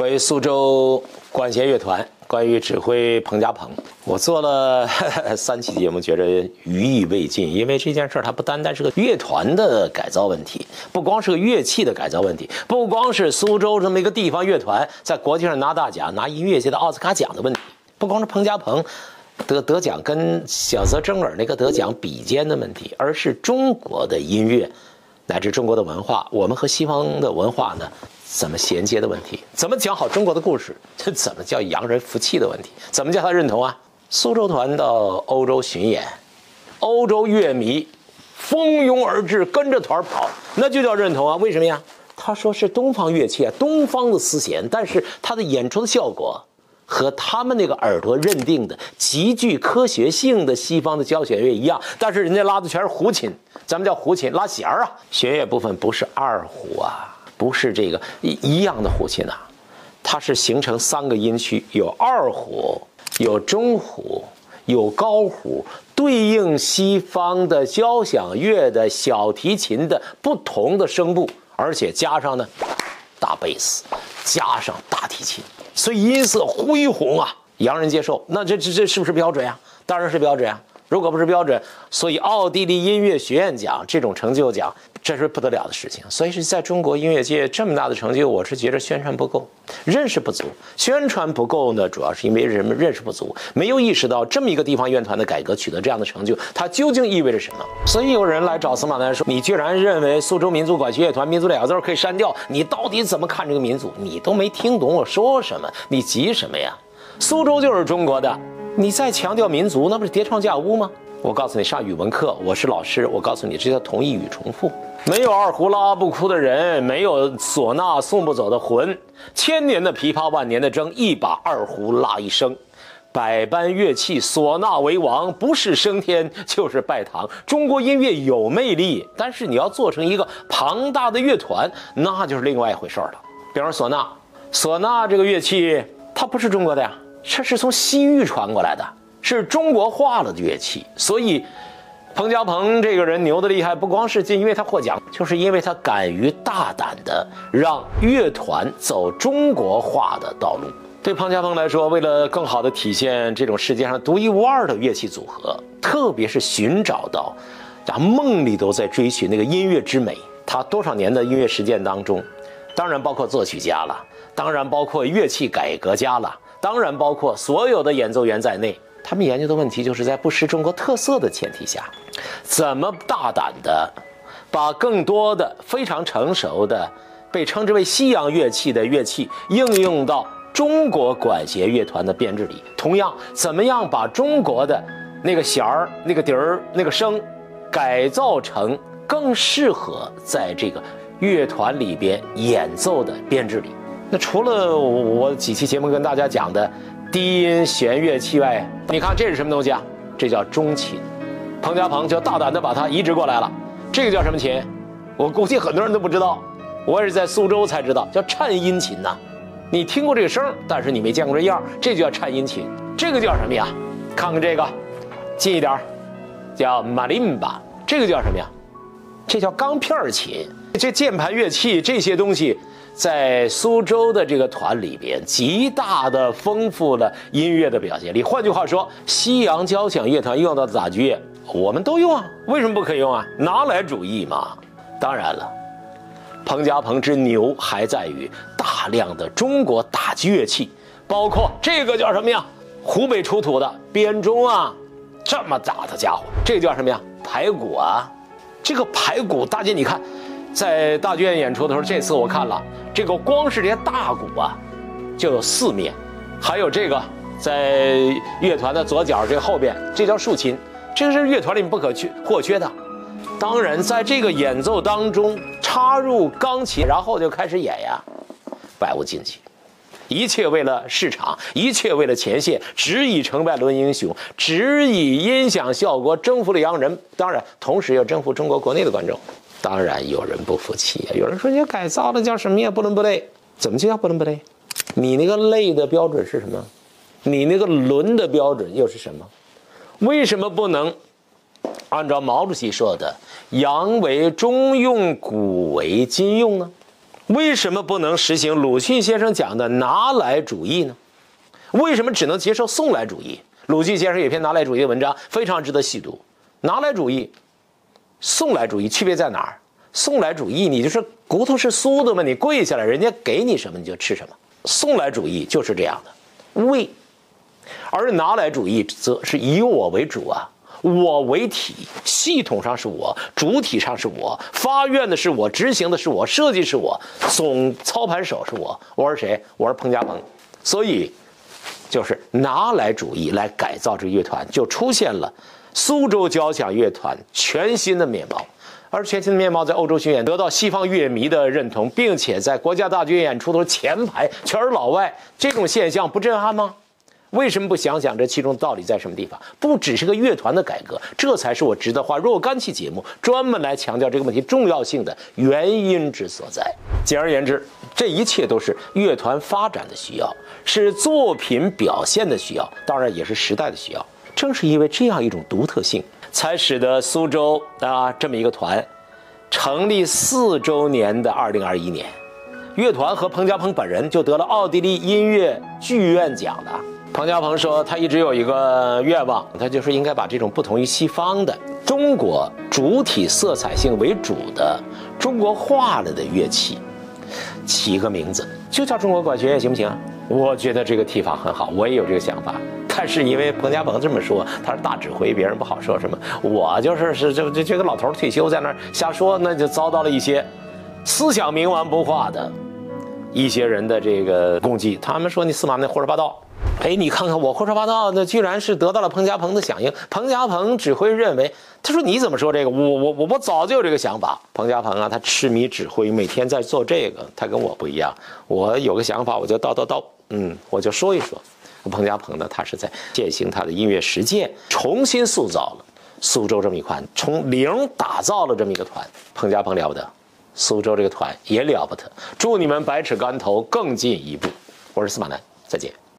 关于苏州管弦乐团，关于指挥彭家鹏，我做了 三期节目，觉得余意未尽。因为这件事儿，它不单单是个乐团的改造问题，不光是个乐器的改造问题，不光是苏州这么一个地方乐团在国际上拿大奖、拿音乐界的奥斯卡奖的问题，不光是彭家鹏得得奖跟小泽征尔那个得奖比肩的问题，而是中国的音乐乃至中国的文化，我们和西方的文化呢？怎么衔接的问题？怎么讲好中国的故事？这 怎么叫洋人服气的问题？怎么叫他认同啊？苏州团到欧洲巡演，欧洲乐迷蜂拥而至，跟着团跑，那就叫认同啊？为什么呀？他说是东方乐器啊，东方的丝弦，但是他的演出的效果和他们那个耳朵认定的极具科学性的西方的交响乐一样，但是人家拉的全是胡琴，咱们叫胡琴拉弦儿啊，弦乐部分不是二胡啊。不是这个一一样的胡琴呐，它是形成三个音区，有二胡，有中胡，有高胡，对应西方的交响乐的小提琴的不同的声部，而且加上呢大贝斯，加上大提琴，所以音色恢宏啊，洋人接受。那这这这是不是标准呀？当然是标准啊。如果不是标准，所以奥地利音乐学院奖这种成就奖，这是不得了的事情。所以是在中国音乐界这么大的成就，我是觉得宣传不够，认识不足。宣传不够呢，主要是因为人们认识不足，没有意识到这么一个地方乐团的改革取得这样的成就，它究竟意味着什么。所以有人来找司马南说：“你居然认为苏州民族管弦乐团‘民族’两个字可以删掉？你到底怎么看这个民族？你都没听懂我说什么，你急什么呀？苏州就是中国的。”你再强调民族，那不是叠床架屋吗？我告诉你，上语文课，我是老师。我告诉你，这叫同义语重复。没有二胡拉不哭的人，没有唢呐送不走的魂。千年的琵琶，万年的筝，一把二胡拉一生。百般乐器，唢呐为王，不是升天就是拜堂。中国音乐有魅力，但是你要做成一个庞大的乐团，那就是另外一回事了。比方唢呐，唢呐这个乐器，它不是中国的呀。这是从西域传过来的，是中国化了的乐器。所以，彭家鹏这个人牛的厉害，不光是因为他获奖，就是因为他敢于大胆的让乐团走中国化的道路。对彭家鹏来说，为了更好的体现这种世界上独一无二的乐器组合，特别是寻找到，啊梦里都在追寻那个音乐之美。他多少年的音乐实践当中，当然包括作曲家了，当然包括乐器改革家了。当然，包括所有的演奏员在内，他们研究的问题就是在不失中国特色的前提下，怎么大胆的把更多的非常成熟的被称之为西洋乐器的乐器应用到中国管弦乐团的编制里。同样，怎么样把中国的那个弦儿、那个笛儿、那个声改造成更适合在这个乐团里边演奏的编制里？那除了我几期节目跟大家讲的低音弦乐器外，你看这是什么东西啊？这叫中琴。彭家鹏就大胆的把它移植过来了。这个叫什么琴？我估计很多人都不知道，我也是在苏州才知道，叫颤音琴呐。你听过这个声，但是你没见过这样，这就叫颤音琴。这个叫什么呀？看看这个，近一点，叫马林巴。这个叫什么呀？这叫钢片琴。这键盘乐器这些东西。在苏州的这个团里边，极大的丰富了音乐的表现力。换句话说，西洋交响乐团用到的打击乐，我们都用啊，为什么不可以用啊？拿来主义嘛。当然了，彭家鹏之牛还在于大量的中国打击乐器，包括这个叫什么呀？湖北出土的编钟啊，这么大的家伙，这叫什么呀？排鼓啊，这个排鼓，大姐你看。在大剧院演出的时候，这次我看了这个，光是这些大鼓啊，就有四面，还有这个在乐团的左脚这后边，这叫竖琴，这个是乐团里不可缺或缺的。当然，在这个演奏当中插入钢琴，然后就开始演呀，百无禁忌，一切为了市场，一切为了前线，只以成败论英雄，只以音响效果征服了洋人，当然，同时要征服中国国内的观众。当然有人不服气啊！有人说你改造的叫什么呀？不伦不类？怎么就叫不伦不类？你那个类的标准是什么？你那个伦的标准又是什么？为什么不能按照毛主席说的“洋为中用，古为今用”呢？为什么不能实行鲁迅先生讲的拿来主义呢？为什么只能接受送来主义？鲁迅先生有篇拿来主义的文章，非常值得细读。拿来主义、送来主义区别在哪儿？送来主义，你就是骨头是酥的嘛，你跪下来，人家给你什么你就吃什么。送来主义就是这样的，为；而拿来主义则是以我为主啊，我为体，系统上是我，主体上是我，发愿的是我，执行的是我，设计是我，总操盘手是我。我是谁？我是彭家鹏。所以，就是拿来主义来改造这个乐团，就出现了苏州交响乐团全新的面貌。而全新的面貌在欧洲巡演得到西方乐迷的认同，并且在国家大剧院演出都是前排全是老外，这种现象不震撼吗？为什么不想想这其中道理在什么地方？不只是个乐团的改革，这才是我值得花若干期节目专门来强调这个问题重要性的原因之所在。简而言之，这一切都是乐团发展的需要，是作品表现的需要，当然也是时代的需要。正是因为这样一种独特性。才使得苏州啊这么一个团成立四周年的二零二一年，乐团和彭家鹏本人就得了奥地利音乐剧院奖的。彭家鹏说，他一直有一个愿望，他就是应该把这种不同于西方的中国主体色彩性为主的中国化了的乐器，起个名字，就叫中国管弦乐，行不行？我觉得这个提法很好，我也有这个想法。但是因为彭家鹏这么说，他是大指挥，别人不好说什么。我就是是这这这个老头退休在那儿瞎说，那就遭到了一些思想冥顽不化的一些人的这个攻击。他们说你司马那胡说八道。哎，你看看我胡说八道，那居然是得到了彭家鹏的响应。彭家鹏指挥认为，他说你怎么说这个？我我我我早就有这个想法。彭家鹏啊，他痴迷指挥，每天在做这个，他跟我不一样。我有个想法，我就叨叨叨，嗯，我就说一说。彭家鹏呢，他是在践行他的音乐实践，重新塑造了苏州这么一款，从零打造了这么一个团。彭家鹏了不得，苏州这个团也了不得。祝你们百尺竿头更进一步。我是司马南，再见。